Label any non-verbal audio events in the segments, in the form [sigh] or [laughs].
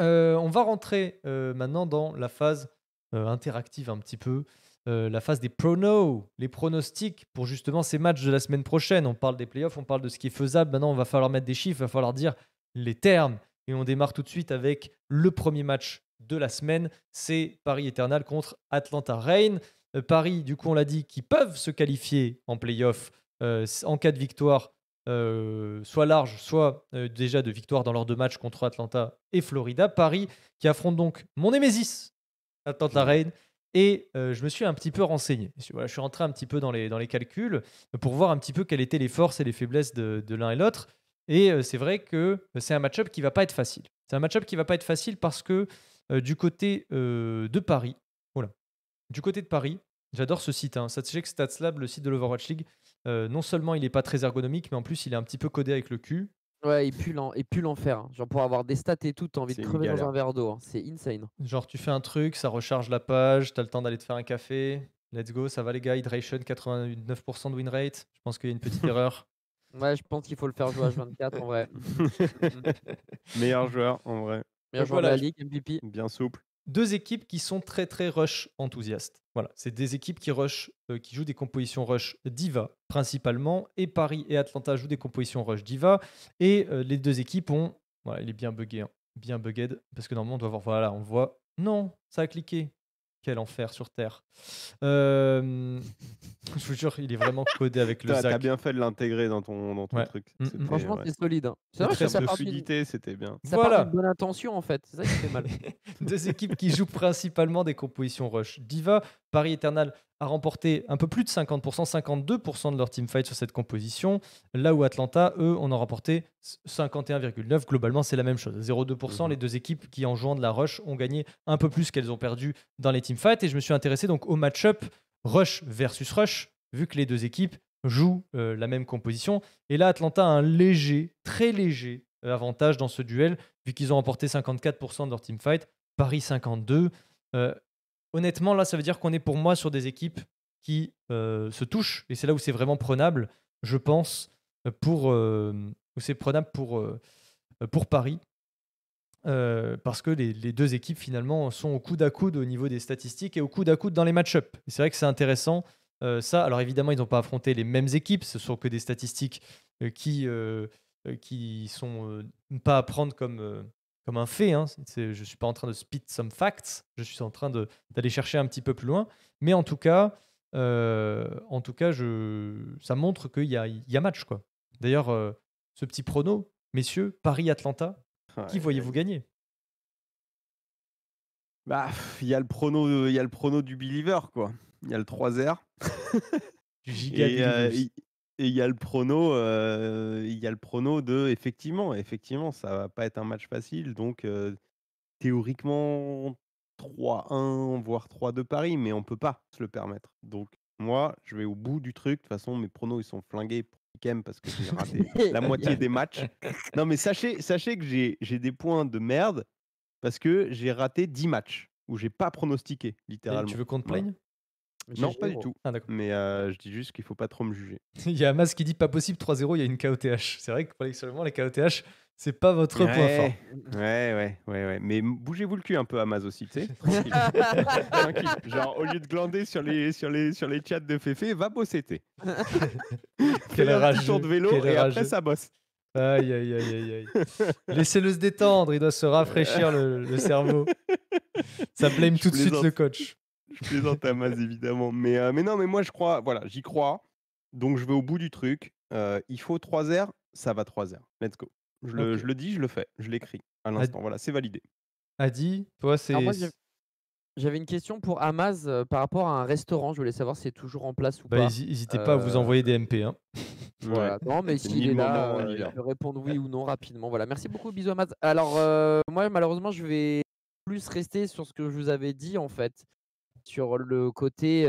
Euh, on va rentrer euh, maintenant dans la phase euh, interactive un petit peu, la phase des pronos, les pronostics pour justement ces matchs de la semaine prochaine. On parle des playoffs, on parle de ce qui est faisable. Maintenant, on va falloir mettre des chiffres, il va falloir dire les termes. Et on démarre tout de suite avec le premier match de la semaine. C'est Paris Eternal contre Atlanta Reign. Paris, du coup, on l'a dit, qui peuvent se qualifier en playoff en cas de victoire euh, soit large, soit euh, déjà de victoire dans leurs deux matchs contre Atlanta et Florida. Paris qui affronte donc mon Némésis, Atlanta Reign. Et euh, je me suis un petit peu renseigné. Voilà, je suis rentré un petit peu dans les, dans les calculs pour voir un petit peu quelles étaient les forces et les faiblesses de, l'un et l'autre. Et c'est vrai que c'est un match-up qui va pas être facile. C'est un match-up qui va pas être facile parce que du côté de Paris, voilà, du côté de Paris, j'adore ce site, hein, StatsLab, le site de l'Overwatch League. Euh, non seulement il n'est pas très ergonomique, mais en plus il est un petit peu codé avec le cul. Ouais, il pue l'enfer. Hein. Genre pour avoir des stats et tout, t'as envie de crever dans un verre d'eau. Hein. C'est insane. Genre tu fais un truc, ça recharge la page, t'as le temps d'aller te faire un café. Let's go, ça va les gars, Hydration 89% de win rate. Je pense qu'il y a une petite [laughs] erreur. Ouais, je pense qu'il faut le faire jouer H24 en vrai. [laughs] Meilleur joueur en vrai. Meilleur joueur de la ligue, MVP. Bien souple deux équipes qui sont très très rush enthousiastes. Voilà, c'est des équipes qui rush, euh, qui jouent des compositions rush diva principalement, et Paris et Atlanta jouent des compositions rush diva, et euh, les deux équipes ont, voilà, il est bien buggé, hein, bien bugged, parce que normalement on doit voir, voilà, on voit, non, ça a cliqué, quel enfer sur Terre. Euh, [laughs] je vous jure, il est vraiment codé avec le Zach. T'as bien fait de l'intégrer dans ton, dans ton truc. Mm, mm. Franchement, c'est solide. Hein. C'est vrai que fluidité, c'était bien. Ça voilà. part d'une bonne intention en fait. C'est ça qui fait mal. [laughs] [laughs] Deux équipes qui jouent principalement des compositions rush. Diva, Paris Eternal a remporté un peu plus de 50%, 52% de leur teamfight sur cette composition. Là où Atlanta, eux, en ont remporté 51,9%. Globalement, c'est la même chose. 0,2%. Mhm. Les deux équipes qui, en jouant de la rush, ont gagné un peu plus qu'elles ont perdu dans les teamfights. Et je me suis intéressé donc au match-up rush versus rush, vu que les deux équipes jouent euh, la même composition. Et là, Atlanta a un léger, très léger avantage dans ce duel, vu qu'ils ont remporté 54% de leur teamfight. Paris 52 honnêtement, là, ça veut dire qu'on est pour moi sur des équipes qui euh, se touchent. Et c'est là où c'est vraiment prenable, je pense, pour, euh, euh, pour Paris. parce que les, deux équipes, finalement, sont au coude à coude au niveau des statistiques et au coude à coude dans les match-up. c'est vrai que c'est intéressant. ça, alors évidemment, ils n'ont pas affronté les mêmes équipes. Ce sont que des statistiques qui, qui sont pas à prendre comme comme un fait. Hein. je ne suis pas en train de spit some facts, je suis en train d'aller chercher un petit peu plus loin. Mais en tout cas, euh, en tout cas je, ça montre qu'il y a, y a match. quoi. D'ailleurs, euh, ce petit prono, messieurs, Paris-Atlanta, qui voyez-vous gagner? Bah, il y a le prono, il y a le prono du believer quoi. Il y a le 3-0. [laughs] du giga et il y a le prono, il y a le prono de effectivement, effectivement, ça va pas être un match facile, donc théoriquement 3-1, voire 3-2 Paris, mais on peut pas se le permettre. Donc moi, je vais au bout du truc. De toute façon, mes pronos ils sont flingués pour parce que j'ai raté la moitié des matchs. Non, mais sachez, sachez que j'ai des points de merde parce que j'ai raté 10 matchs où j'ai pas pronostiqué, littéralement. tu veux qu'on te plaigne? Non, pas du tout. Ah, mais je dis juste qu'il faut pas trop me juger. [laughs] il y a Amas qui dit pas possible 3-0, il y a une KOTH. C'est vrai que pour seulement les KOTH, c'est pas votre point fort. Ouais, ouais, ouais, ouais. Mais bougez-vous le cul un peu, Amas aussi, tu sais. [laughs] Tranquille. [laughs] Genre, au lieu de glander sur les, sur les, sur les chats de Féfé, va bosser, t'es. Quel un tour de vélo et après, ça bosse. Aïe, aïe, aïe, aïe, aïe. Laissez-le se détendre, il doit se rafraîchir le, cerveau. Ça blâme tout de suite le coach. [laughs] Je plaisante à Maz, évidemment. Mais, euh, mais non, mais moi, je crois, voilà, j'y crois. Donc, je vais au bout du truc. Euh, il faut 3 heures, ça va 3 heures. Let's go. Je, le, je le dis, je le fais. Je l'écris à l'instant. Voilà, c'est validé. Adi, toi, c'est. J'avais une question pour Amaz euh, par rapport à un restaurant. Je voulais savoir si c'est toujours en place ou bah, pas. N'hésitez pas à vous envoyer des MP. Hein. Voilà. Non, mais s'il est là, je peux répondre oui ou non rapidement. Voilà. Merci beaucoup, bisous Amaz. Alors, moi, malheureusement, je vais plus rester sur ce que je vous avais dit en fait sur le côté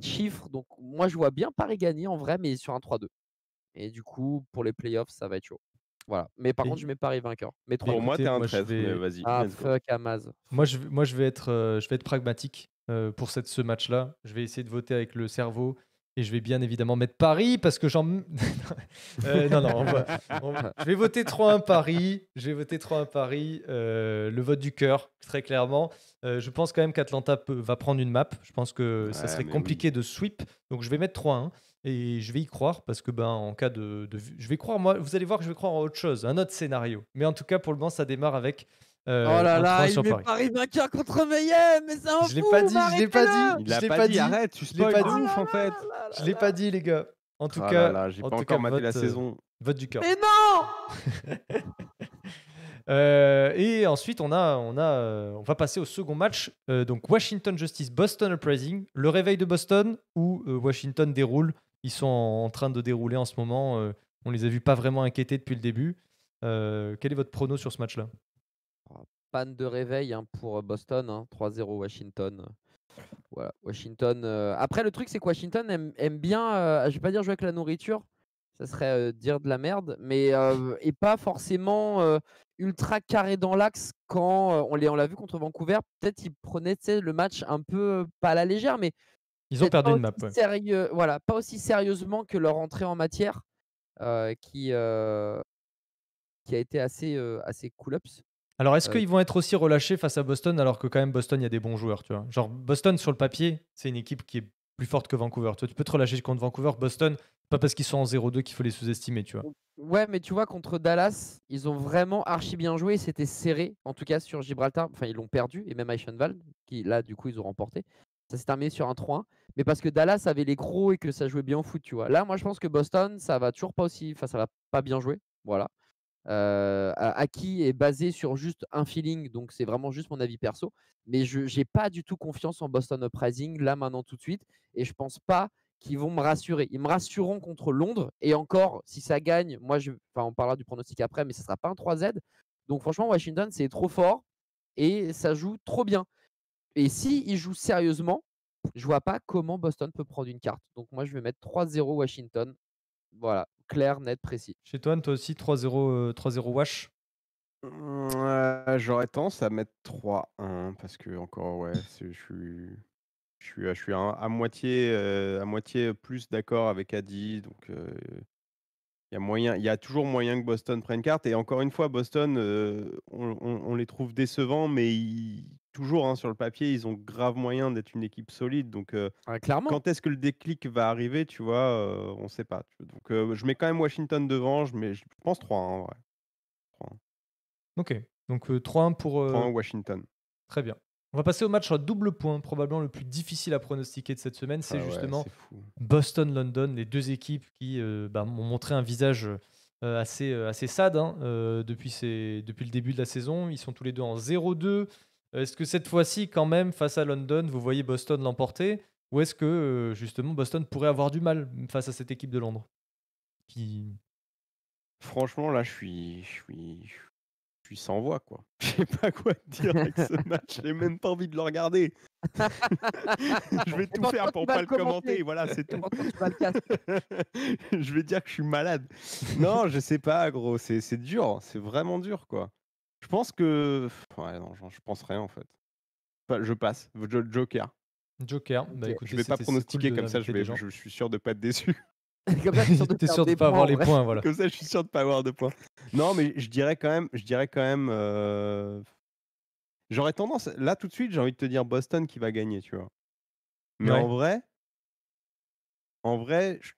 chiffre. Donc, moi, je vois bien Paris gagner en vrai, mais sur un 3-2. Et du coup, pour les playoffs, ça va être chaud. Voilà. Mais par contre, je mets Paris vainqueur. Mais Pour moi, t'es un 13, vas-y. Ah, fuck, Amaz. Moi, je, moi, je vais être, je vais être pragmatique pour cette, ce match-là. Je vais essayer de voter avec le cerveau Et je vais bien évidemment mettre Paris parce que j'en. [laughs] Euh, non, non, je vais voter 3-1 Paris. Je vais voter 3-1 Paris. Euh, le vote du cœur, très clairement. Euh, je pense quand même qu'Atlanta va prendre une map. Je pense que ça serait compliqué de sweep. Donc je vais mettre 3-1. Et je vais y croire parce que, ben, en cas de, de, Je vais croire, moi, vous allez voir que je vais croire en autre chose, un autre scénario. Mais en tout cas, pour le moment, ça démarre avec euh, oh là là, il met Paris. Paris vainqueur contre Mayhem, mais c'est un Je l'ai pas dit, je l'ai pas dit. Il a pas, dit, arrête, tu spoil pas dit ouf en fait. Je l'ai pas dit les gars. En tout oh cas, j'ai pas encore maté la euh, saison. Vote du cœur. Mais non [laughs] euh, et ensuite, on a, on a, on va passer au second match. donc Washington Justice, Boston Uprising. Le réveil de Boston ou Washington déroule? Ils sont en, train de dérouler en ce moment. on les a vus pas vraiment inquiétés depuis le début. quel est votre prono sur ce match-là? Panne de réveil hein, pour Boston, 3-0 hein, Washington. Voilà, Washington. Après, le truc, c'est que Washington aime, bien, je vais pas dire jouer avec la nourriture, ça serait dire de la merde, mais et pas forcément ultra carré dans l'axe quand on l'a vu contre Vancouver. Peut-être ils prenaient le match un peu pas à la légère, mais ils ont perdu une map. Sérieux, voilà, pas aussi sérieusement que leur entrée en matière, qui qui a été assez assez cool-ups. Alors, est-ce qu'ils vont être aussi relâchés face à Boston alors que quand même Boston, il y a des bons joueurs, tu vois? Genre Boston sur le papier, c'est une équipe qui est plus forte que Vancouver. tu peux te relâcher contre Vancouver, Boston, pas parce qu'ils sont en 0-2 qu'il faut les sous-estimer, tu vois. Ouais, mais tu vois, contre Dallas, ils ont vraiment archi bien joué. C'était serré, en tout cas sur Gibraltar. Enfin, ils l'ont perdu, et même Eichenwald, qui là, du coup, ils ont remporté. Ça s'est terminé sur un 3-1. Mais parce que Dallas avait les gros et que ça jouait bien au foot, tu vois. Là, moi, je pense que Boston, ça va toujours pas aussi. Enfin, ça va pas bien jouer. Voilà euh, acquis est basé sur juste un feeling, donc c'est vraiment juste mon avis perso. Mais je n'ai pas du tout confiance en Boston Uprising là maintenant tout de suite, et je pense pas qu'ils vont me rassurer. Ils me rassureront contre Londres, et encore, si ça gagne, moi, je, on parlera du pronostic après, mais ce sera pas un 3Z. Donc franchement, Washington, c'est trop fort, et ça joue trop bien. Et si jouent sérieusement, je vois pas comment Boston peut prendre une carte. Donc moi, je vais mettre 3-0 Washington. Voilà, clair, net, précis. Chez toi, toi aussi 3-0 3-0 Wash? Mmh, J'aurais tendance à mettre 3-1 parce que encore ouais, je suis je suis, je suis à, moitié à moitié plus d'accord avec Adi donc il y a moyen il y a toujours moyen que Boston prenne carte et encore une fois Boston on, on les trouve décevants mais ils toujours hein, sur le papier, ils ont grave moyen d'être une équipe solide. Donc, clairement. quand est-ce que le déclic va arriver, tu vois, on ne sait pas. Donc, je mets quand même Washington devant, je, mets, je pense 3 en vrai. Ok, donc 3-1 pour. 3 Washington. Très bien. On va passer au match à double point, probablement le plus difficile à pronostiquer de cette semaine. C'est ah justement Boston-London, les deux équipes qui bah, m'ont montré un visage assez, assez sad hein, depuis, depuis le début de la saison. Ils sont tous les deux en 0-2. Est-ce que cette fois-ci, quand même, face à London, vous voyez Boston l'emporter Ou est-ce que, euh, justement, Boston pourrait avoir du mal face à cette équipe de Londres qui... Franchement, là, je suis, je suis, je suis sans voix, quoi. [laughs] Je sais pas quoi dire avec ce [laughs] match. J'ai même pas envie de le regarder. [laughs] je vais tout faire pour pas le commenter. Voilà, c'est tout. je vais dire que je suis malade. Non, je sais pas, gros. C'est dur. C'est vraiment dur, quoi. Je pense que. Ouais, non, je pense rien en fait. je passe. Joker. Joker. Bah, je vais pas pronostiquer comme ça, je, vais, je, suis sûr de pas être déçu. [laughs] [laughs] comme ça, tu es sûr de, pas avoir les points, [laughs] voilà. Comme ça, je suis sûr de pas avoir de points. Non, mais je dirais quand même, je dirais quand même. Euh, j'aurais tendance, là tout de suite, j'ai envie de te dire Boston qui va gagner, tu vois. Mais en vrai, en vrai, je...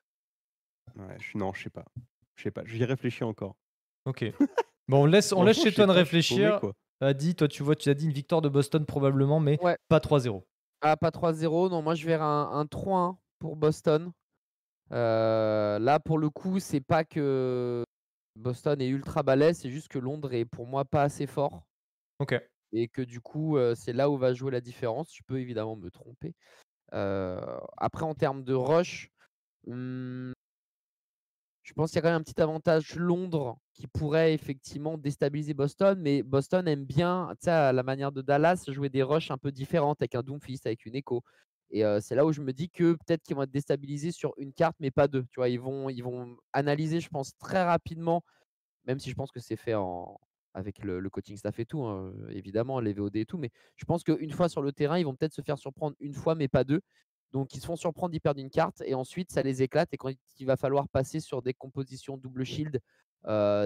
Ouais, je... non, je sais pas, je sais pas, j'y réfléchis encore. Ok. Bon, on laisse, on laisse chez toi de réfléchir. Adi, toi, tu vois, tu as dit une victoire de Boston probablement, mais pas 3-0. Ah, pas 3-0. Non, moi, je verrai un, 3-1 pour Boston. Euh, là, pour le coup, c'est pas que Boston est ultra balèze, c'est juste que Londres est pour moi pas assez fort. Ok. Et que du coup, euh, c'est là où va jouer la différence. Je peux évidemment me tromper. Euh, après, en termes de rush, hmm, je pense qu'il y a quand même un petit avantage Londres qui pourrait effectivement déstabiliser Boston, mais Boston aime bien, tu la manière de Dallas, jouer des rushs un peu différentes avec un Doomfist, avec une Echo. Et c'est là où je me dis que peut-être qu'ils vont être déstabilisés sur une carte, mais pas deux. Tu vois, ils vont, analyser, je pense, très rapidement, même si je pense que c'est fait avec le, coaching staff et tout, hein, évidemment, les VOD et tout. Mais je pense qu'une fois sur le terrain, ils vont peut-être se faire surprendre une fois, mais pas deux. Donc ils se font surprendre, ils perdent une carte et ensuite ça les éclate. Et quand il va falloir passer sur des compositions double shield,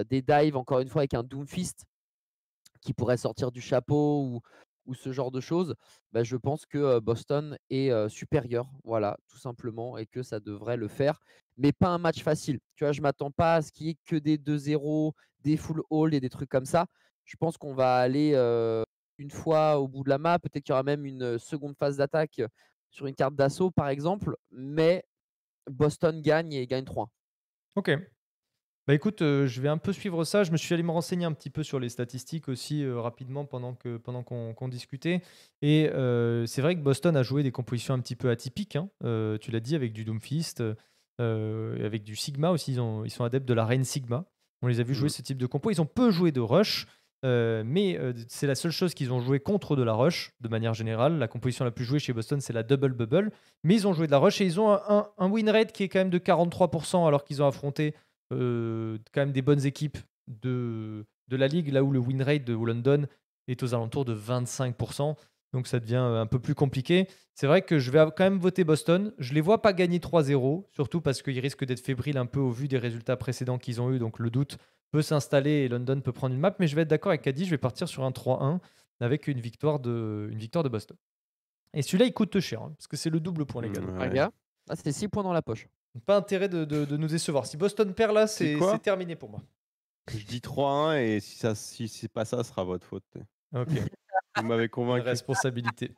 des dives, encore une fois avec un Doomfist qui pourrait sortir du chapeau ou, ou ce genre de choses, bah, je pense que Boston est supérieur, voilà, tout simplement, et que ça devrait le faire. Mais pas un match facile. Tu vois, je m'attends pas à ce qu'il y ait que des 2-0, des full hold et des trucs comme ça. Je pense qu'on va aller une fois au bout de la map. Peut-être qu'il y aura même une seconde phase d'attaque sur une carte d'assaut, par exemple. Mais Boston gagne et gagne 3. Ok. Bah écoute, je vais un peu suivre ça. Je me suis allé me renseigner un petit peu sur les statistiques aussi rapidement pendant que pendant qu'on discutait. Et c'est vrai que Boston a joué des compositions un petit peu atypiques. Hein. tu l'as dit avec du Doomfist, avec du Sigma aussi. Ils, ont, ils sont adeptes de la Reine Sigma. On les a vus jouer mmh. ce type de compo. Ils ont peu joué de rush. Mais c'est la seule chose qu'ils ont joué contre de la rush de manière générale. La composition la plus jouée chez Boston, c'est la double bubble. Mais ils ont joué de la rush et ils ont un, win rate qui est quand même de 43% alors qu'ils ont affronté euh, quand même des bonnes équipes de, de la ligue, là où le win rate de London est aux alentours de 25%. Donc ça devient un peu plus compliqué. C'est vrai que je vais quand même voter Boston. Je les vois pas gagner 3-0, surtout parce qu'ils risquent d'être fébriles un peu au vu des résultats précédents qu'ils ont eu. Donc le doute peut s'installer et London peut prendre une map. Mais je vais être d'accord avec Caddy, je vais partir sur un 3-1 avec une victoire de, une victoire de Boston. Et celui-là, il coûte cher, hein, parce que c'est le double point, les gars. Ah, c'était 6 points dans la poche. Pas intérêt de, nous décevoir. Si Boston perd là, c'est terminé pour moi. Je dis 3-1 et si, ça, si c'est pas ça, ce sera votre faute. Ok. [laughs] Vous m'avez convaincu. responsabilité.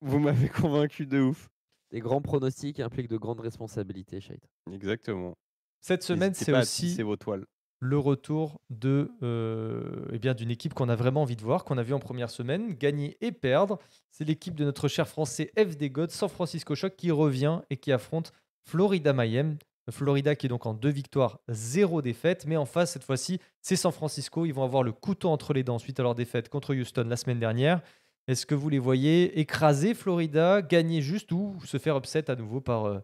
Vous, m'avez convaincu de ouf. Les grands pronostics impliquent de grandes responsabilités, Shade. Exactement. Cette semaine, c'est aussi vos toiles. Le retour de euh, eh d'une équipe qu'on a vraiment envie de voir, qu'on a vu en première semaine, gagner et perdre. C'est l'équipe de notre cher français FD God, San Francisco Shock, qui revient et qui affronte Florida Mayhem. Florida qui est donc en deux victoires, zéro défaite. Mais en face, cette fois-ci, c'est San Francisco. Ils vont avoir le couteau entre les dents suite à leur défaite contre Houston la semaine dernière. Est-ce que vous les voyez écraser Florida, gagner juste ou se faire upset à nouveau par, euh,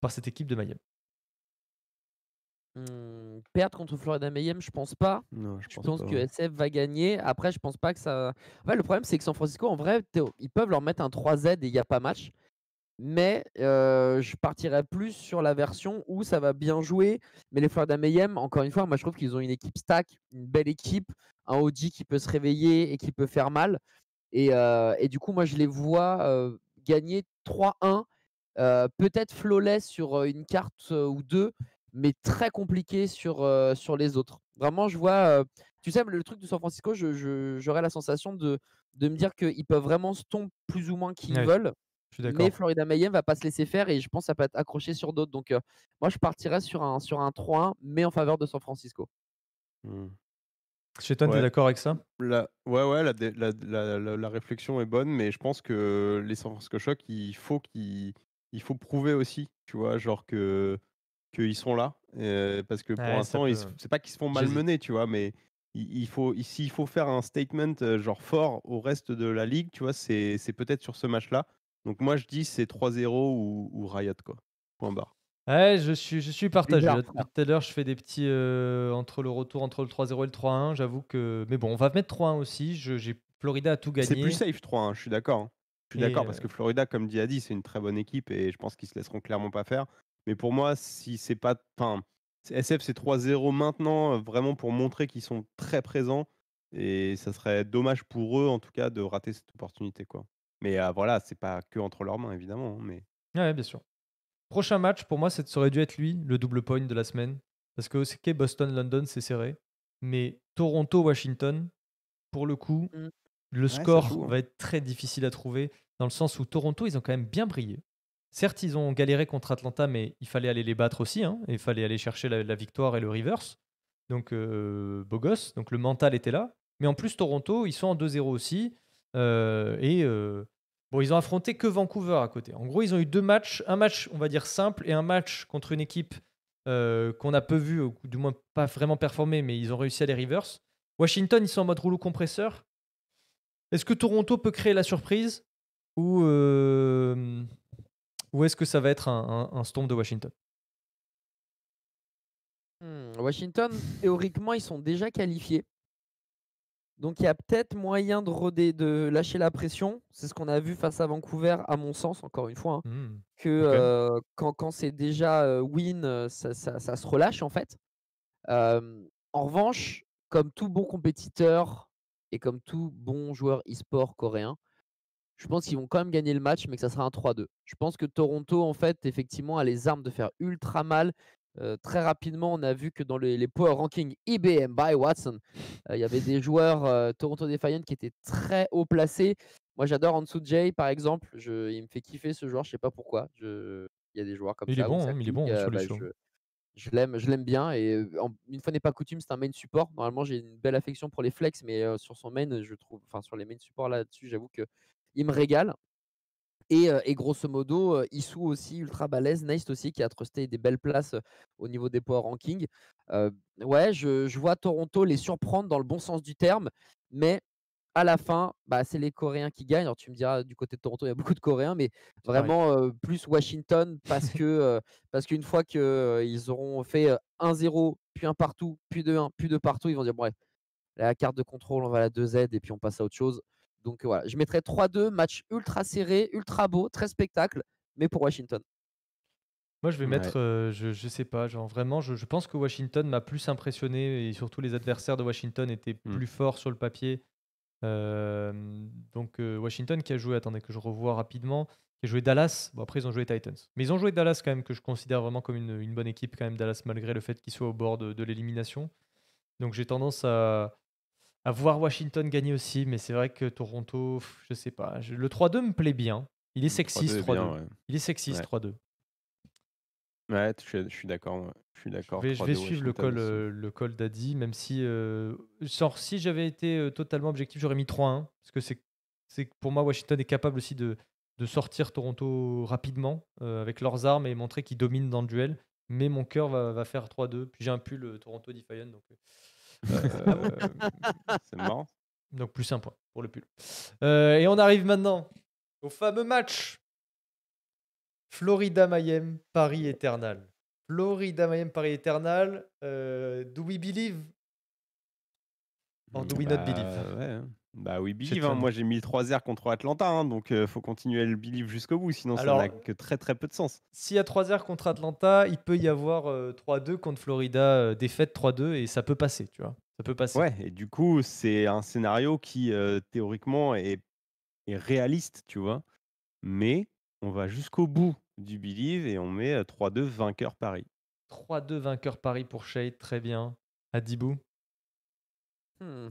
par cette équipe de Mayhem hmm, perdre contre Florida Mayhem, je pense pas. je, pense, que SF va gagner. Après, je pense pas que ça. le problème, c'est que San Francisco, en vrai, ils peuvent leur mettre un 3Z et il n'y a pas match. Mais je partirais plus sur la version où ça va bien jouer. Mais les Florida Mayhem, encore une fois, moi je trouve qu'ils ont une équipe stack, une belle équipe, un OG qui peut se réveiller et qui peut faire mal. Et, du coup, moi je les vois gagner 3-1, peut-être flawless sur une carte ou deux, mais très compliqué sur, sur les autres. Vraiment, je vois, tu sais, le truc de San Francisco, j'aurais la sensation de, de me dire qu'ils peuvent vraiment se tomber plus ou moins qu'ils veulent mais Florida Mayhem va pas se laisser faire et je pense que ça peut être accroché sur d'autres. Donc, moi, je partirais sur un, sur un 3-1, mais en faveur de San Francisco. Mmh. Chez toi, tu es d'accord avec ça? La, Ouais, ouais, la, la, la, réflexion est bonne, mais je pense que les San Francisco Shock, il faut, qu'il, il faut prouver aussi, tu vois, genre que qu'ils sont là. parce que pour l'instant, c'est pas qu'ils se font malmener, tu vois, mais il, faut, ici, il faut faire un statement genre fort au reste de la ligue, tu vois, c'est, c'est peut-être sur ce match-là. Donc moi, je dis c'est 3-0 ou, Riot, quoi. Point barre. Ouais, je suis, je suis partagé. tout à l'heure, je fais des petits euh, entre le retour entre le 3-0 et le 3-1. J'avoue que. Mais bon, on va mettre 3-1 aussi. J'ai Florida a tout gagné. C'est plus safe 3-1, je suis d'accord. Hein. Je suis d'accord parce que Florida, comme dit Adi, c'est une très bonne équipe et je pense qu'ils se laisseront clairement pas faire. Mais pour moi, si c'est pas. Enfin, SF, c'est 3-0 maintenant, vraiment pour montrer qu'ils sont très présents. Et ça serait dommage pour eux, en tout cas, de rater cette opportunité. quoi. Mais voilà, c'est pas que entre leurs mains, évidemment. Hein, mais... Ouais, bien sûr. Prochain match, pour moi, ça aurait dû être lui, le double point de la semaine. Parce que c'est Boston-London, c'est serré. Mais Toronto-Washington, pour le coup, mmh. le score hein. va être très difficile à trouver. Dans le sens où Toronto, ils ont quand même bien brillé. Certes, ils ont galéré contre Atlanta, mais il fallait aller les battre aussi. Hein, il fallait aller chercher la, victoire et le reverse. Donc, beau gosse. Donc, le mental était là. Mais en plus, Toronto, ils sont en 2-0 aussi. Euh, et euh, ils ont affronté que Vancouver à côté. En gros, ils ont eu deux matchs, un match, on va dire simple, et un match contre une équipe euh, qu'on a peu vu, ou du moins pas vraiment performé, mais ils ont réussi à les reverse. Washington, ils sont en mode rouleau compresseur. Est-ce que Toronto peut créer la surprise? Ou, ou est-ce que ça va être un, un, storm de Washington? Hmm, Washington, théoriquement, ils sont déjà qualifiés. Donc il y a peut-être moyen de, de lâcher la pression. C'est ce qu'on a vu face à Vancouver, à mon sens, encore une fois. Hein, mmh. que quand, c'est déjà win, ça, se relâche en fait. en revanche, comme tout bon compétiteur et comme tout bon joueur e-sport coréen, je pense qu'ils vont quand même gagner le match, mais que ça sera un 3-2. Je pense que Toronto, en fait, effectivement, a les armes de faire ultra mal. très rapidement, on a vu que dans les, power rankings IBM by Watson, il y avait des joueurs Toronto Defiant qui étaient très haut placés. Moi, j'adore Ansu Jay, par exemple. Je, il me fait kiffer ce joueur, je sais pas pourquoi. Je, il y a des joueurs comme il ça. Est bon, hein, il est bon, bah, je, l'aime, je l'aime bien. Et une fois n'est pas coutume, c'est un main support. Normalement, j'ai une belle affection pour les flex, mais sur son main, je trouve, enfin sur les main support là-dessus, j'avoue que il me régale. Et, grosso modo, Issou aussi, ultra balèze. Neist aussi, qui a trusté des belles places au niveau des power rankings. ouais, je, vois Toronto les surprendre dans le bon sens du terme. Mais à la fin, bah, c'est les Coréens qui gagnent. Alors tu me diras, du côté de Toronto, il y a beaucoup de Coréens, mais vraiment plus Washington parce que parce qu'une fois qu'ils auront fait 1-0, puis un partout, puis 2-1, puis 2 partout, ils vont dire bon, ouais, la carte de contrôle, on va à la 2Z et puis on passe à autre chose. Donc voilà, je mettrais 3-2, match ultra serré, ultra beau, très spectacle, mais pour Washington. Moi, je vais mettre, je, je sais pas, genre vraiment, je, pense que Washington m'a plus impressionné et surtout les adversaires de Washington étaient mmh. plus forts sur le papier. donc Washington qui a joué, attendez que je revois rapidement, qui a joué Dallas. Bon, après, ils ont joué Titans. Mais ils ont joué Dallas quand même, que je considère vraiment comme une, bonne équipe, quand même, Dallas, malgré le fait qu'ils soient au bord de l'élimination. Donc j'ai tendance à, à voir Washington gagner aussi, mais c'est vrai que Toronto, je sais pas. le 3-2 me plaît bien. Il est sexiste 3-2. Il est sexiste 3-2. Ouais, je suis, d'accord. Je suis d'accord. Je vais, suivre le call, euh, le call d'Adi, même si, euh, si j'avais été euh, totalement objectif, j'aurais mis 3-1. Parce que c'est, c'est pour moi, Washington est capable aussi de, de sortir Toronto rapidement avec leurs armes et montrer qu'ils dominent dans le duel. Mais mon cœur va, va faire 3-2. Puis j'ai un pull Toronto Defiant. Donc, euh, [laughs] c'est marrant. Donc plus un point pour le pull. Euh, et on arrive maintenant au fameux match. Florida Mayhem, Paris Eternal. Florida Mayhem, Paris Eternal. Euh, do we believe? Or do we not bah, believe? ouais. Bah oui, believe. Hein. Moi j'ai mis le 3-0 contre Atlanta, hein, donc il faut continuer le believe jusqu'au bout, sinon ça n'a que très très peu de sens. S'il y a 3-0 contre Atlanta, il peut y avoir 3-2 contre Florida, défaite 3-2, et ça peut passer, tu vois. Ça peut passer. Ouais, et du coup, c'est un scénario qui théoriquement est, est réaliste, tu vois. Mais on va jusqu'au bout du believe et on met 3-2 vainqueur Paris. 3-2 vainqueur Paris pour Shade, très bien. Adibou? Hmm.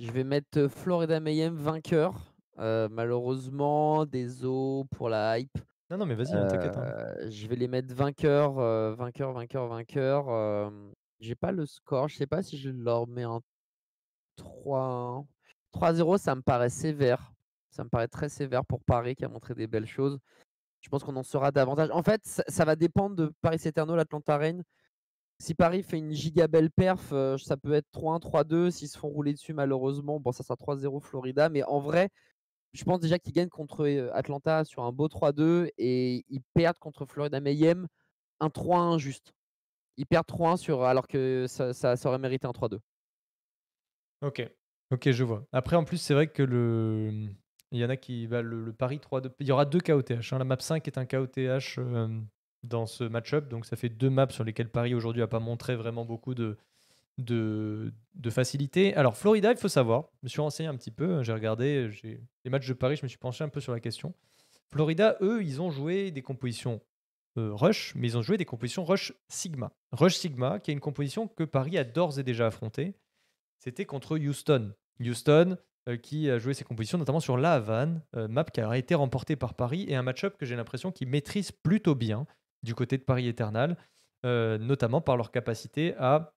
Je vais mettre Florida Mayhem vainqueur. malheureusement, des os pour la hype. Non, non, mais vas-y, hein, t'inquiète. Hein. Je vais les mettre vainqueur, vainqueur, vainqueur, vainqueur. J'ai pas le score. Je sais pas si je leur mets un 3 3-0, ça me paraît sévère. Ça me paraît très sévère pour Paris qui a montré des belles choses. Je pense qu'on en saura davantage. En fait, ça, va dépendre de Paris Eternal, Atlanta Reign. Si Paris fait une giga belle perf, euh, ça peut être 3-1, 3-2. S'ils se font rouler dessus, malheureusement, bon, ça sera 3-0 Florida. Mais en vrai, je pense déjà qu'ils gagnent contre euh, Atlanta sur un beau 3-2 et ils perdent contre Florida Mayhem un 3-1 juste. Ils perdent 3-1 sur, alors que ça, aurait mérité un 3-2. Ok, ok, je vois. Après, en plus, c'est vrai que le. Il y en a qui. Bah, le, le Paris 3-2. Il y aura deux KOTH. Hein. La map 5 est un KOTH dans ce match-up. Donc ça fait deux maps sur lesquelles Paris aujourd'hui n'a pas montré vraiment beaucoup de, de, facilité. Alors Florida, il faut savoir, je me suis renseigné un petit peu, j'ai regardé les matchs de Paris, je me suis penché un peu sur la question. Florida, eux, ils ont joué des compositions euh, Rush, mais ils ont joué des compositions Rush Sigma. Rush Sigma, qui est une composition que Paris a d'ores et déjà affrontée, c'était contre Houston. Houston, euh, qui a joué ses compositions notamment sur La Havane, euh, map qui a été remportée par Paris, et un match-up que j'ai l'impression qu'ils maîtrisent plutôt bien du côté de Paris Eternal, euh, notamment par leur capacité à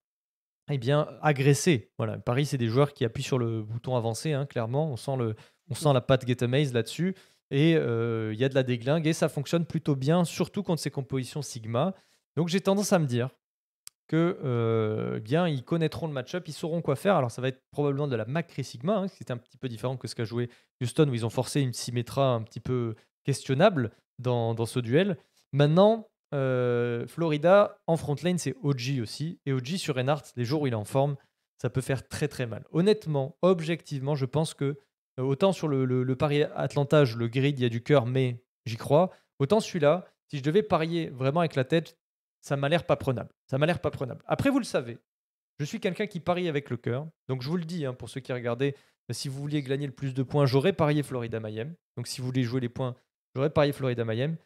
eh bien, agresser. Voilà, Paris, c'est des joueurs qui appuient sur le bouton avancé, hein, clairement. On sent, le, on sent la patte Get là-dessus. Et euh, il y a de la déglingue et ça fonctionne plutôt bien, surtout contre ces compositions Sigma. Donc j'ai tendance à me dire que euh, eh bien ils connaîtront le match-up, ils sauront quoi faire. Alors ça va être probablement de la Macré Sigma, hein, qui est un petit peu différent que ce qu'a joué Houston, où ils ont forcé une Symmetra un petit peu questionnable dans ce duel. Maintenant, euh, Florida, en front lane, c'est OG aussi. Et OG sur Reinhardt, les jours où il est en forme, ça peut faire très très mal. Honnêtement, objectivement, je pense que euh, autant sur le, pari Atlanta, le grid, il y a du cœur, mais j'y crois. Autant celui-là, si je devais parier vraiment avec la tête, ça m'a l'air pas prenable. Ça m'a l'air pas prenable. Après, vous le savez, je suis quelqu'un qui parie avec le cœur. Donc je vous le dis, hein, pour ceux qui regardaient, euh, si vous vouliez gagner le plus de points, j'aurais parié Florida Mayhem. Donc si vous voulez jouer les points, j'aurais parié Florida Mayhem.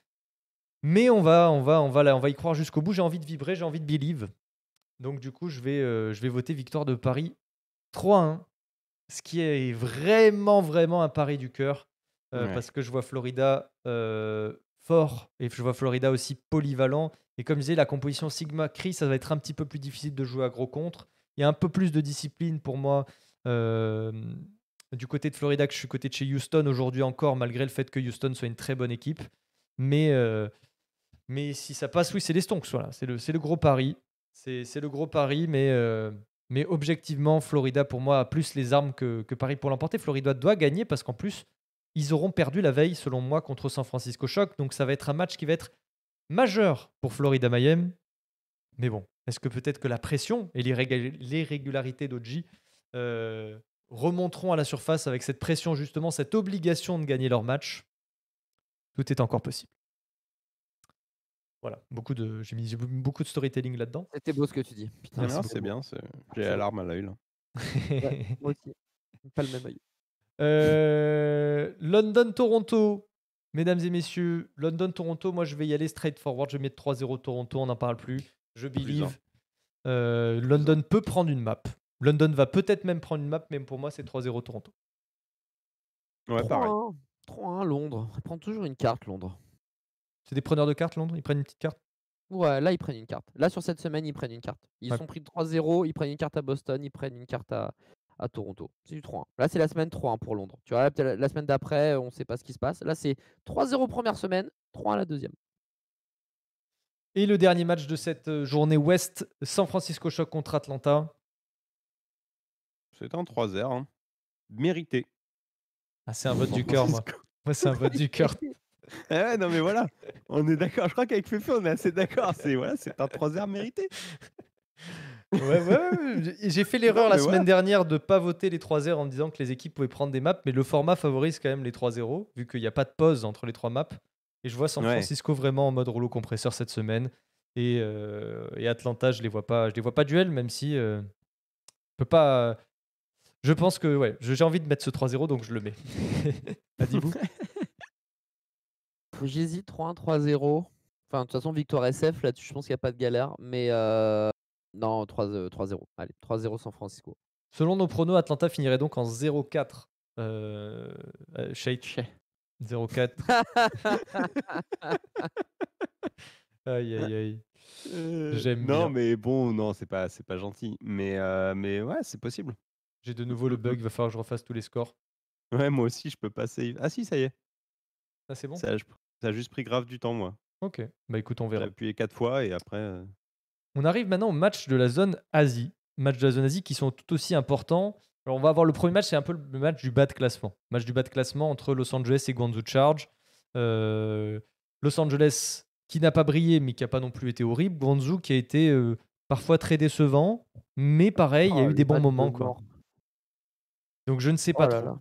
Mais on va, on va, on va, on va y croire jusqu'au bout. J'ai envie de vibrer, j'ai envie de believe. Donc du coup, je vais, euh, je vais voter victoire de Paris 3-1. Ce qui est vraiment, vraiment un pari du cœur. Euh, parce que je vois Florida euh, fort et je vois Florida aussi polyvalent. Et comme je disais, la composition Sigma Cri, ça va être un petit peu plus difficile de jouer à gros contre. Il y a un peu plus de discipline pour moi du côté de Florida que je suis côté de chez Houston aujourd'hui encore, malgré le fait que Houston soit une très bonne équipe. Mais, mais si ça passe, oui, c'est les Stonks. C'est le, gros pari. C'est le gros pari, mais, euh, mais objectivement, Florida, pour moi, a plus les armes que, que Paris pour l'emporter. Florida doit gagner parce qu'en plus, ils auront perdu la veille, selon moi, contre San Francisco Shock. Donc ça va être un match qui va être majeur pour Florida Mayhem. Mais bon, est-ce que peut-être que la pression et l'irrégularité d'Oji euh, remonteront à la surface avec cette pression, justement, cette obligation de gagner leur match? Tout est encore possible. Voilà, beaucoup de, j'ai mis beaucoup de storytelling là-dedans. C'était beau ce que tu dis. c'est bien, j'ai l'alarme à l'œil. [laughs] moi aussi, pas le même œil. Euh, London-Toronto, mesdames et messieurs, London-Toronto, moi je vais y aller straight forward, je vais mettre 3-0 Toronto, on n'en parle plus. Je believe. Euh, London peut prendre une map. London va peut-être même prendre une map, mais pour moi c'est 3-0 Toronto. Ouais, pareil. 3-1 Londres. Prends toujours une carte Londres. C'est des preneurs de cartes, Londres? Ils prennent une petite carte? Ouais, là, ils prennent une carte. Là, sur cette semaine, ils prennent une carte. Ils sont pris 3-0, ils prennent une carte à Boston, ils prennent une carte à, à Toronto. C'est du 3-1. Là, c'est la semaine 3-1 pour Londres. Tu vois, la, la semaine d'après, on ne sait pas ce qui se passe. Là, c'est 3-0 première semaine, 3-1 la deuxième. Et le dernier match de cette euh, journée Ouest, San Francisco Shock contre Atlanta? C'est un 3-0. Hein. Mérité. Ah, c'est un vote du cœur, moi. Moi, c'est un vote du cœur. [laughs] [laughs] Eh ouais, non mais voilà, on est d'accord. Je crois qu'avec Fefe, on est assez d'accord. C'est voilà, c'est un 3 heures mérité. Ouais, ouais, J'ai fait l'erreur la semaine dernière de pas voter les 3 heures en disant que les équipes pouvaient prendre des maps, mais le format favorise quand même les 3-0, vu qu'il n'y a pas de pause entre les trois maps. Et je vois San Francisco vraiment en mode rouleau compresseur cette semaine. Et, euh, et, Atlanta, je les vois pas, je les vois pas duel, même si euh, peut pas. Je pense que ouais, j'ai envie de mettre ce 3-0, donc je le mets. [laughs] Adibou [laughs] J'hésite 3-1, 3-0. Enfin, de toute façon, victoire SF, là-dessus, je pense qu'il n'y a pas de galère. Mais euh, non, 3-0. Euh, Allez, 3-0 San Francisco. Selon nos pronos, Atlanta finirait donc en 0-4. Euh, euh, 0-4. [laughs] aïe, aïe, aïe. Euh, J'aime Non, mais bon, non, c'est pas, c'est pas gentil. Mais, mais ouais, c'est possible. J'ai de nouveau le bug, il va falloir que je refasse tous les scores. Ouais, moi aussi, je peux pas save. Ah si, ça y est. Ça, c'est bon? Ça, ça a juste pris grave du temps, moi. Ok, bah écoute, on verra. J'ai appuyé quatre fois et après. Euh on arrive maintenant au match de la zone Asie. Match de la zone Asie qui sont tout aussi importants. Alors on va avoir le premier match, c'est un peu le match du bas de classement. Match du bas de classement entre Los Angeles et Guangzhou Charge. Euh, Los Angeles qui n'a pas brillé mais qui n'a pas non plus été horrible. Guangzhou qui a été euh, parfois très décevant, mais pareil, il y a oh, eu des bons moments. Quoi. Donc je ne sais pas oh trop.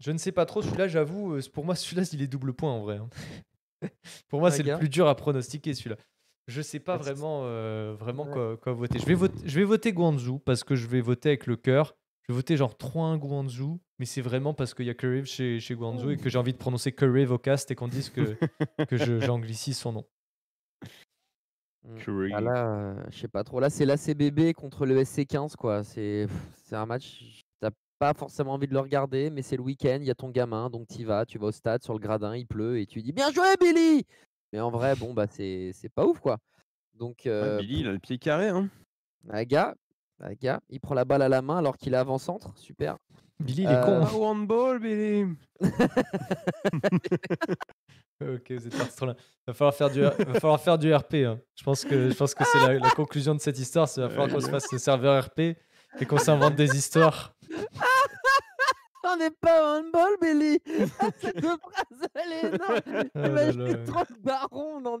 Je ne sais pas trop, celui-là, j'avoue, euh, pour moi, [laughs] celui-là, il est double point en vrai. Hein. [laughs] pour moi, c'est le plus dur à pronostiquer, celui-là. Je ne sais pas vraiment, euh, vraiment quoi, voter. Je vais, voter. je vais voter Guangzhou parce que je vais voter avec le cœur. Je vais voter genre 3-1 Guangzhou, mais c'est vraiment parce qu'il y a Currive chez, chez Guangzhou et que j'ai envie de prononcer Currive au cast et qu'on dise que, [laughs] que j'anglicise son nom. Mmh. Ah là, euh, je sais pas trop. Là, c'est l'ACBB contre le SC15, quoi. C'est un match pas forcément envie de le regarder, mais c'est le week-end, il y a ton gamin, donc tu vas, tu vas au stade sur le gradin, il pleut et tu dis bien joué Billy. Mais en vrai, bon bah c'est pas ouf quoi. Donc euh, Billy, il a le pied carré hein. Un gars, un gars, il prend la balle à la main alors qu'il est avant-centre, super. Billy, il est con. Hein. Euh... handball, Billy. [laughs] ok, c'est parti là. Il va falloir faire du, va falloir faire du RP. Hein. Je pense que, je pense que c'est la, la, conclusion de cette histoire. C'est va falloir qu'on se fasse le serveur RP et qu'on s'invente des histoires. [laughs] On n'est pas un ball, Billy [laughs] [laughs] Cette phrase, elle est énorme là Imagine trop le baron dans...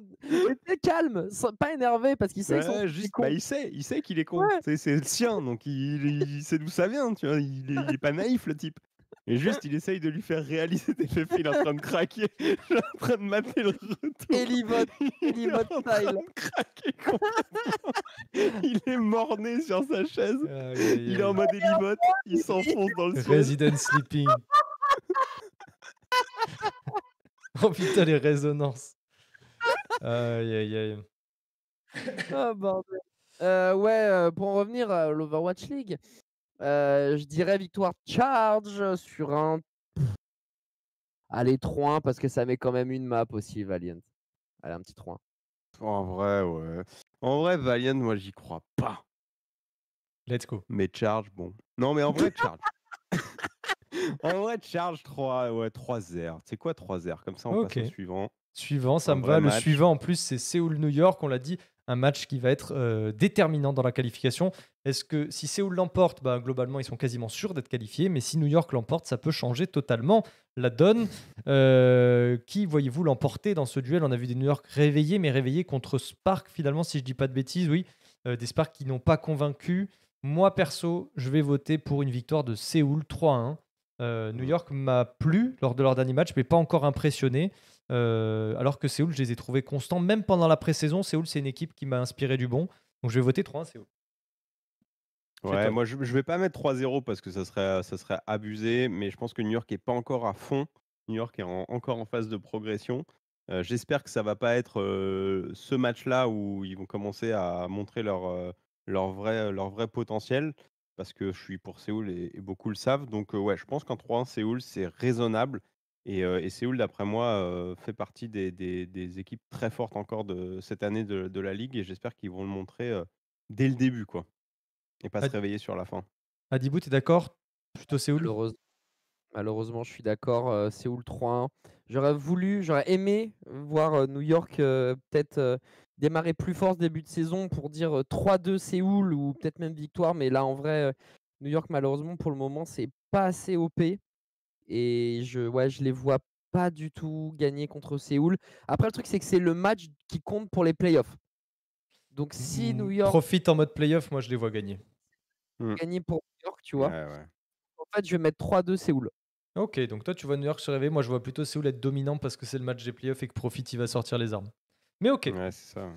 T'es calme, pas énervé, parce qu'il sait Ouais, est juste, con. bah, il sait, il sait qu'il est con. Ouais. C'est- le sien, donc il, il sait d'où ça vient, tu vois. Il est, il est pas naïf, le type. Et juste, il essaye de lui faire réaliser des faits. Il est en train de craquer. [laughs] Il est en train de mater le retour. En train style. de craquer complètement. Il est morné sur sa chaise. Il est en mode Elivote. Il s'enfonce dans le siège. Resident Sleeping. [laughs] oh putain, les résonances. Aïe, aïe, aïe. Ah, bordel. Euh, ouais, euh, pour en revenir à l'Overwatch League, euh, je dirais victoire Charge sur un. Allez, 3-1 parce que ça met quand même une map aussi, Valiant. Allez, un petit 3-1. En vrai, ouais. En vrai, Valiant, moi, j'y crois pas. Let's go. Mais Charge, bon. Non, mais en vrai, Charge. [laughs] en vrai, Charge 3, ouais, 3-0. C'est quoi 3-0 Comme ça, on Ok. passe au suivant. Suivant, ça Un me va. Le match. suivant, en plus, c'est Séoul-New York. On l'a dit, un match qui va être euh, déterminant dans la qualification. Est-ce que si Séoul l'emporte, bah, globalement, ils sont quasiment sûrs d'être qualifiés. Mais si New York l'emporte, ça peut changer totalement la donne. Euh, qui voyez-vous l'emporter dans ce duel? On a vu des New York réveillés, mais réveillés contre Spark, finalement, si je dis pas de bêtises, oui. Euh, des Spark qui n'ont pas convaincu. Moi, perso, je vais voter pour une victoire de Séoul 3-1. Euh, New York m'a plu lors de leur dernier match, mais pas encore impressionné. Euh, alors que Séoul, je les ai trouvés constants, même pendant la pré-saison. Séoul, c'est une équipe qui m'a inspiré du bon. Donc je vais voter 3-1 Séoul. Ouais, moi, je, je vais pas mettre 3-0 parce que ça serait, ça serait abusé. Mais je pense que New York est pas encore à fond. New York est en- encore en phase de progression. Euh, J'espère que ça va pas être euh, ce match-là où ils vont commencer à montrer leur, euh, leur, vrai, leur vrai potentiel. Parce que je suis pour Séoul et, et beaucoup le savent. Donc, ouais, je pense qu'en 3-1, Séoul, c'est raisonnable. Et, euh, et Séoul, d'après moi, euh, fait partie des, des- des équipes très fortes encore de cette année de, de la Ligue. Et j'espère qu'ils vont le montrer euh, dès le début, quoi. Et pas se réveiller sur la fin. Adibou, tu es d'accord? Plutôt Séoul? Malheureuse- Malheureusement, je suis d'accord. euh, Séoul 3-1. J'aurais voulu, j'aurais aimé voir euh, New York euh, peut-être euh, démarrer plus fort ce début de saison pour dire euh, 3-2 Séoul ou peut-être même victoire. Mais là, en vrai, euh, New York, malheureusement, pour le moment, c'est pas assez OP. Et je, ouais, je les vois pas du tout gagner contre Séoul. Après, le truc, c'est que c'est le match qui compte pour les playoffs. Donc, si New York Profite en mode playoff, moi je les vois gagner. gagnait pour New York, tu vois, Ouais, ouais. en fait, je vais mettre 3-2 Séoul. Ok, donc toi tu vois New York se réveiller. Moi je vois plutôt Séoul être dominant parce que c'est le match des playoffs et que Profit il va sortir les armes. Mais ok. Ouais, c'est ça.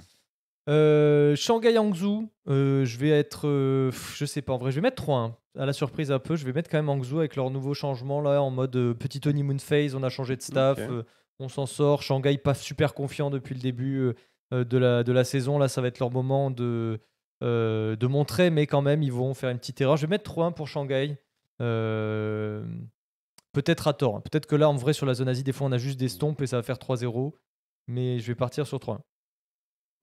Euh, Shanghai Hangzhou, euh, je vais être. euh, je sais pas, en vrai, je vais mettre 3 À la surprise un peu, je vais mettre quand même Hangzhou avec leur nouveau changement là, en mode petit honeymoon phase. On a changé de staff, on s'en sort. Shanghai pas super confiant depuis le début de, la, de la saison. Là, ça va être leur moment de, de montrer, mais quand même, ils vont faire une petite erreur. Je vais mettre 3 pour Shanghai. Peut-être à tort. hein. Peut-être que là, en vrai, sur la zone Asie, des fois, on a juste des stompes et ça va faire 3-0. Mais je vais partir sur 3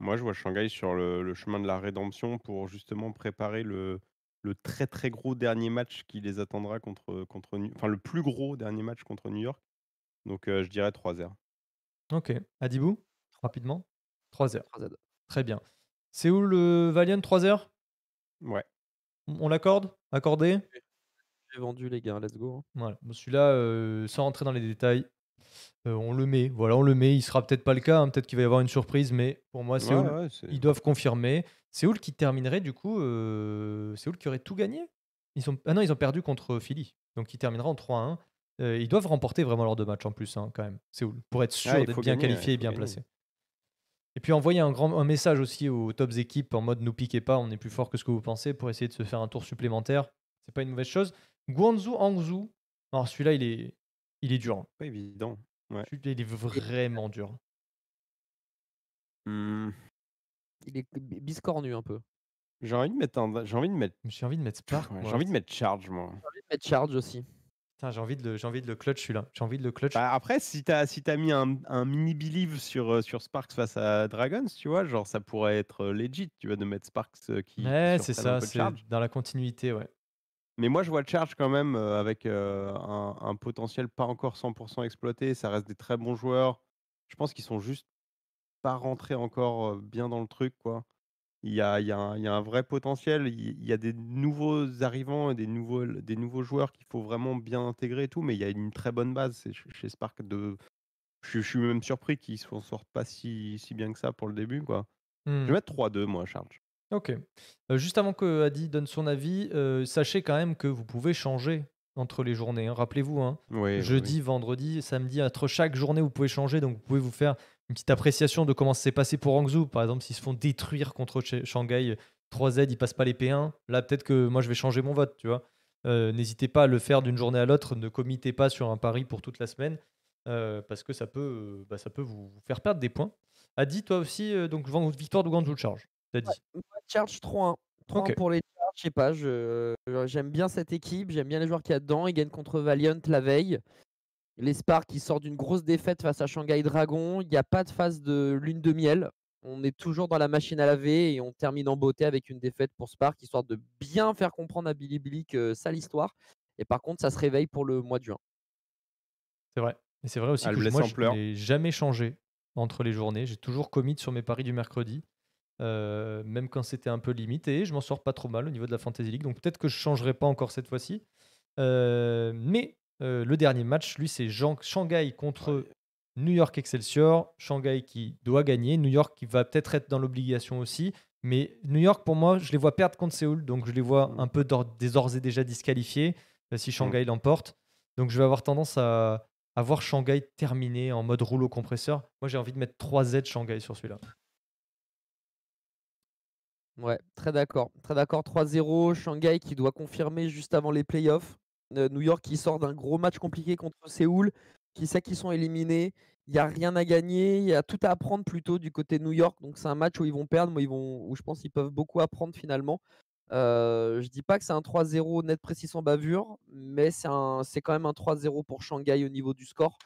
Moi, je vois Shanghai sur le, le chemin de la rédemption pour justement préparer le, le très très gros dernier match qui les attendra contre, contre New- enfin le plus gros dernier match contre New York. Donc euh, je dirais 3-0. Ok. Adibou, rapidement 3 heures. 3-0. Très bien. C'est où le Valiant 3 heures? Ouais. On l'accorde? Accordé? J'ai vendu, les gars, let's go. hein. Voilà. Bon, Celui-là, euh, sans rentrer dans les détails, on le met. Voilà, on le met. Il sera peut-être pas le cas. hein, Peut-être qu'il va y avoir une surprise, mais pour moi, Séoul, ouais, c'est- ils doivent confirmer. Séoul qui terminerait du coup. Euh, Séoul qui aurait tout gagné ils ont... Ah non, ils ont perdu contre Philly. Donc ils terminera en 3-1. Euh, ils doivent remporter vraiment leurs deux matchs en plus, hein, quand même. Séoul, pour être sûr Ah, il d'être bien qualifié et bien placé. Et puis envoyer un, grand, un message aussi aux tops équipes en mode nous piquez pas, on est plus fort que ce que vous pensez pour essayer de se faire un tour supplémentaire. C'est pas une mauvaise chose. Guangzhou, Hangzhou. Alors celui-là, il est, il est dur. hein. pas évident. Ouais. Il est vraiment dur. Hmm, Il est bi- biscornu un peu. J'ai envie de mettre un- j'ai envie de mettre J'ai envie de mettre Spark. ouais, j'ai envie de mettre Charge moi. J'ai envie de mettre Charge aussi. Putain, j'ai envie de le, j'ai envie de le clutch celui-là. J'ai envie de le clutch. Bah, après si t'as si t'as mis un, un mini believe sur euh, sur Sparks face à Dragons, tu vois, genre ça pourrait être euh, legit, tu vois, de mettre Sparks euh, qui, ouais, c'est ça, c'est Charge. dans la continuité, ouais. Mais moi, je vois Charge quand même euh, avec euh, un, un potentiel pas encore 100% exploité. Ça reste des très bons joueurs. Je pense qu'ils sont juste pas rentrés encore euh, bien dans le truc, quoi. Il y a, il y a un, il y a un vrai potentiel. Il y a des nouveaux arrivants et des nouveaux, des nouveaux joueurs qu'il faut vraiment bien intégrer et tout, mais il y a une très bonne base chez Spark. De... Je, suis même surpris qu'ils ne s'en sortent pas si, si bien que ça pour le début. Quoi. Je vais hmm. mettre 3-2, moi, Charge. Ok. Euh, juste avant que Adi donne son avis, euh, sachez quand même que vous pouvez changer entre les journées. Hein. Rappelez-vous, hein. jeudi, vendredi, samedi, entre chaque journée, vous pouvez changer. Donc, vous pouvez vous faire une petite appréciation de comment s'est passé pour Hangzhou. Par exemple, s'ils se font détruire contre Shanghai 3Z, ils passent pas les P1. Là, peut-être que moi, je vais changer mon vote, tu vois. Euh, n'hésitez pas à le faire d'une journée à l'autre. Ne committez pas sur un pari pour toute la semaine. Euh, parce que ça peut, bah, ça peut vous faire perdre des points. Adi, toi aussi, euh, donc victoire de Guangzhou Charge. T'as dit? charge 3-1. 3 pour les Charge, je sais pas. j'aime bien cette équipe, j'aime bien les joueurs qu'il y a dedans. Ils gagnent contre Valiant la veille. Les Sparks qui sortent d'une grosse défaite face à Shanghai Dragon. Il n'y a pas de phase de lune de miel. On est toujours dans la machine à laver et on termine en beauté avec une défaite pour Spark, histoire de bien faire comprendre à Billy Billy que ça l'histoire. Et par contre, ça se réveille pour le mois de juin. C'est vrai. Et c'est vrai aussi que moi, je n'ai jamais changé entre les journées. J'ai toujours commit sur mes paris du mercredi. Euh, même quand c'était un peu limité, je m'en sors pas trop mal au niveau de la Fantasy League. Donc peut-être que je changerai pas encore cette fois-ci. Euh, mais euh, le dernier match, lui, c'est Shanghai contre New York Excelsior. Shanghai qui doit gagner. New York qui va peut-être être dans l'obligation aussi. Mais New York, pour moi, je les vois perdre contre Séoul. Donc je les vois un peu d'ores et déjà disqualifiés si Shanghai l'emporte. Donc je vais avoir tendance à, à voir Shanghai terminer en mode rouleau compresseur. Moi, j'ai envie de mettre 3 Z Shanghai sur celui-là. Ouais, très d'accord. Très d'accord. 3-0. Shanghai qui doit confirmer juste avant les playoffs. New York qui sort d'un gros match compliqué contre Séoul, qui sait qu'ils sont éliminés. Il n'y a rien à gagner, il y a tout à apprendre plutôt du côté de New York. Donc c'est un match où ils vont perdre, vont, où je pense qu'ils peuvent beaucoup apprendre finalement. Euh, je dis pas que c'est un 3-0 net précis sans bavure, mais c'est quand même un 3-0 pour Shanghai au niveau du score.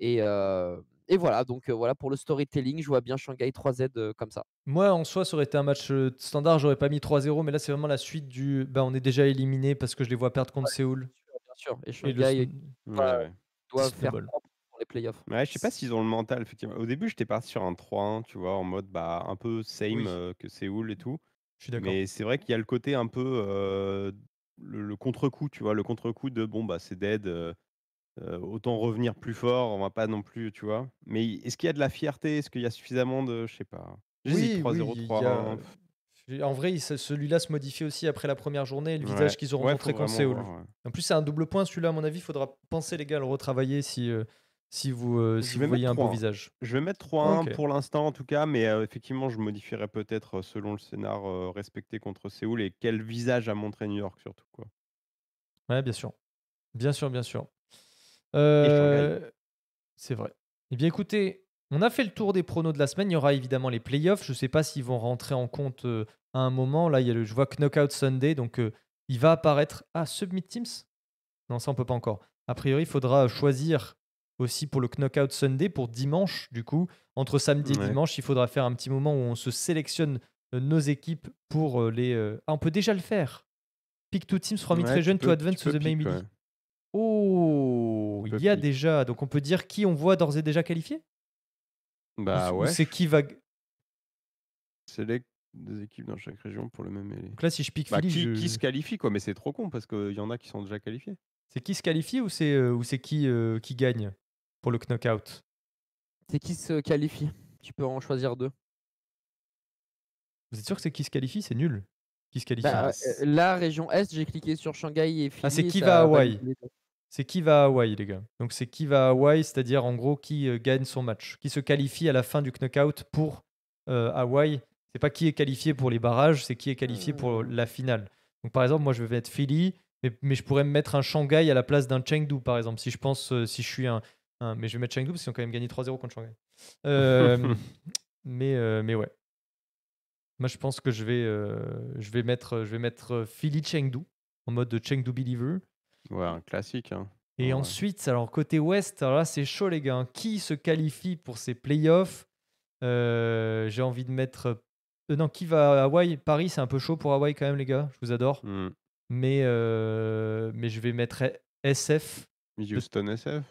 Et, euh, et voilà, donc euh, voilà pour le storytelling, je vois bien Shanghai 3Z euh, comme ça. Moi, en soi, ça aurait été un match standard, j'aurais pas mis 3-0, mais là, c'est vraiment la suite du. Bah, on est déjà éliminé parce que je les vois perdre contre Séoul. Bien sûr, et Shanghai doit faire pour les playoffs. Ouais, je sais pas s'ils ont le mental, effectivement. Au début, j'étais parti sur un 3-1, tu vois, en mode bah, un peu same que Séoul et tout. Je suis d'accord. Mais c'est vrai qu'il y a le côté un peu le, contre-coup, tu vois, le contre-coup de bon, bah, c'est dead. Autant revenir plus fort, on va pas non plus, tu vois. Mais est-ce qu'il y a de la fierté? Est-ce qu'il y a suffisamment de. Je sais pas. Oui, 3-0, 3 En vrai, celui-là se modifie aussi après la première journée, le visage qu'ils auront montré contre Séoul. En plus, c'est un double point celui-là, à mon avis. Il faudra penser, les gars, à le retravailler si, si vous, euh, si vous voyez un beau visage. Je vais mettre 3-1 pour l'instant en tout cas, mais euh, effectivement, je modifierai peut-être euh, selon le scénar respecté contre Séoul et quel visage a montré New York surtout. Quoi. Ouais, bien sûr. Bien sûr, bien sûr. C'est vrai. Eh bien, écoutez, on a fait le tour des pronos de la semaine. Il y aura évidemment les playoffs. Je ne sais pas s'ils vont rentrer en compte à un moment. Là, il y a le, je vois Knockout Sunday, donc il va apparaître. Ah, Submit Teams? Non, ça, on peut pas encore. A priori, il faudra choisir aussi pour le Knockout Sunday, pour dimanche, du coup. Entre samedi et dimanche, il faudra faire un petit moment où on se sélectionne euh, nos équipes pour euh, les. Euh, ah, on peut déjà le faire. Pick two teams from ouais, region to advance to the main league. Oh, il y a déjà. Donc on peut dire qui on voit d'ores et déjà qualifié? Bah ouais. C'est qui va. Select des équipes dans chaque région pour le même. Donc là, si je pique bah, qui, se qualifie, quoi, mais c'est trop con parce qu'il y en a qui sont déjà qualifiés. C'est qui se qualifie ou c'est ou c'est qui qui gagne pour le knockout? C'est qui se qualifie? Tu peux en choisir deux. Vous êtes sûr que c'est qui se qualifie? C'est nul. Qui se qualifie? Bah, euh, La région Est, j'ai cliqué sur Shanghai et Philly. Ah, c'est qui va à Hawaï? C'est qui va à Hawaï, les gars? Donc c'est qui va à Hawaï, c'est-à-dire en gros qui euh, gagne son match, qui se qualifie à la fin du knockout pour euh, Hawaï. C'est pas qui est qualifié pour les barrages, c'est qui est qualifié pour mmh. la finale. Donc par exemple, moi je vais mettre Philly, mais, je pourrais me mettre un Shanghai à la place d'un Chengdu, par exemple, si je pense, si je suis un, Hein, mais je vais mettre Chengdu parce qu'ils ont quand même gagné 3-0 contre Shanghai. Euh, [laughs] mais, euh, mais ouais. Moi, je pense que je vais, euh, je vais mettre, je vais mettre Philly Chengdu en mode Chengdu Believer. Ouais, un classique. Hein. Et ensuite, alors côté Ouest, alors là, c'est chaud, les gars. Hein. Qui se qualifie pour ces playoffs? J'ai envie de mettre. non, qui va à Hawaï? Paris, c'est un peu chaud pour Hawaï quand même, les gars. Je vous adore. Hmm. Mais, mais je vais mettre SF. Houston SF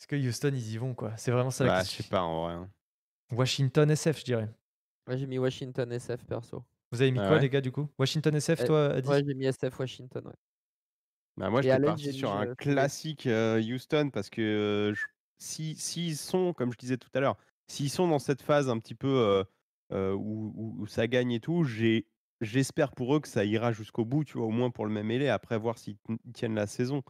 est-ce que Houston, ils y vont, quoi C'est vraiment ça la bah, Je sais pas, en vrai. Hein. Washington SF, je dirais. Moi, j'ai mis Washington SF perso. Vous avez mis Ah quoi, ouais? les gars, du coup? Washington SF, Eh, toi, Adi? Ouais, j'ai mis SF Washington, ouais. Bah, moi, j'étais Allen, parti sur un classique euh, Houston parce que euh, je- si s'ils sont, comme je disais tout à l'heure, s'ils sont dans cette phase un petit peu euh, euh, où, où- où ça gagne et tout, j'ai j'espère pour eux que ça ira jusqu'au bout, tu vois, au moins pour le même élé, après voir s'ils tiennent la saison.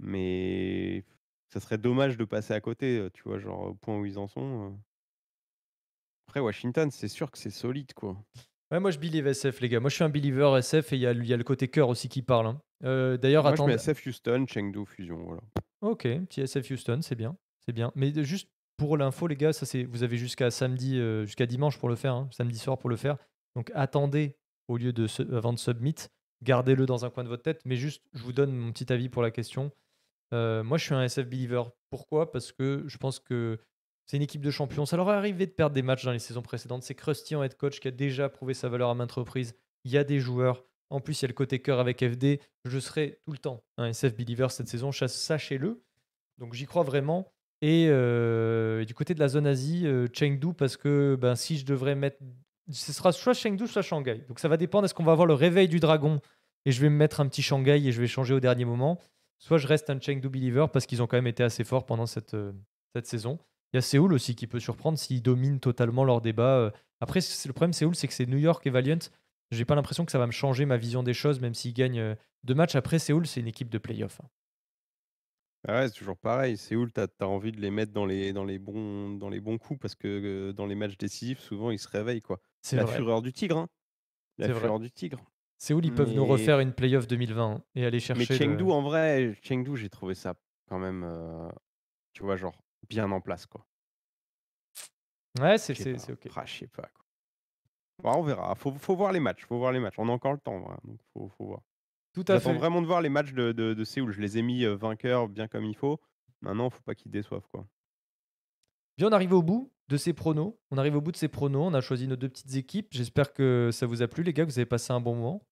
Mais ça serait dommage de passer à côté, tu vois, genre au point où ils en sont. euh. Après, Washington, c'est sûr que c'est solide, quoi. Ouais, moi, je believe SF, les gars. Moi, je suis un believer SF et il y a, il y a le côté cœur aussi qui parle. hein. Euh, D'ailleurs, Moi, je mets attendez. SF Houston, Chengdu Fusion, voilà. Ok, petit SF Houston, c'est bien. C'est bien. Mais juste pour l'info, les gars, ça c'est, vous avez jusqu'à samedi, euh, jusqu'à dimanche pour le faire, hein, samedi soir pour le faire. Donc attendez au lieu de avant de submit, gardez-le dans un coin de votre tête. Mais juste, je vous donne mon petit avis pour la question. Euh, moi, je suis un SF believer. Pourquoi? Parce que je pense que c'est une équipe de champions. Ça leur est arrivé de perdre des matchs dans les saisons précédentes. C'est Krusty en head coach qui a déjà prouvé sa valeur à maintes reprises. Il y a des joueurs. En plus, il y a le côté cœur avec FD. Je serai tout le temps un SF believer cette saison. Sachez-le. Donc j'y crois vraiment. Et, euh, et du côté de la zone Asie, euh, Chengdu, parce que ben, si je devrais mettre. Ce sera soit Chengdu, soit Shanghai. Donc ça va dépendre. Est-ce qu'on va avoir le réveil du dragon et je vais me mettre un petit Shanghai et je vais changer au dernier moment Soit je reste un Chengdu believer parce qu'ils ont quand même été assez forts pendant cette, euh, cette saison. Il y a Séoul aussi qui peut surprendre s'ils dominent totalement leur débat. Après, le problème, Séoul, c'est que c'est New York et Valiant. J'ai pas l'impression que ça va me changer ma vision des choses, même s'ils gagnent euh, deux matchs. Après, Séoul, c'est une équipe de playoff. hein. Ah ouais, c'est toujours pareil. Séoul, tu as, envie de les mettre dans les, dans les, bons, dans les bons coups parce que euh, dans les matchs décisifs, souvent, ils se réveillent. quoi. C'est La vrai. fureur du tigre. Hein. La vrai. fureur du tigre. Séoul, ils peuvent nous Mais- refaire une playoff 2020 hein, et aller Mais chercher. le- Chengdu, en vrai, Chengdu, j'ai trouvé ça quand même, euh, tu vois, genre bien en place. quoi. Ouais, c'est ok. Ah, je sais pas. Quoi. Bon, on verra. Faut, faut voir les matchs. Faut voir les matchs. On a encore le temps. voilà, donc faut, faut voir. Tout à fait. vraiment de voir les matchs de, de, de Séoul. Je les ai mis vainqueurs bien comme il faut. Maintenant, faut pas qu'ils déçoivent. quoi. Bien, on arrive au bout de ces pronos. On arrive au bout de ces pronos. On a choisi nos deux petites équipes. J'espère que ça vous a plu, les gars, que vous avez passé un bon moment.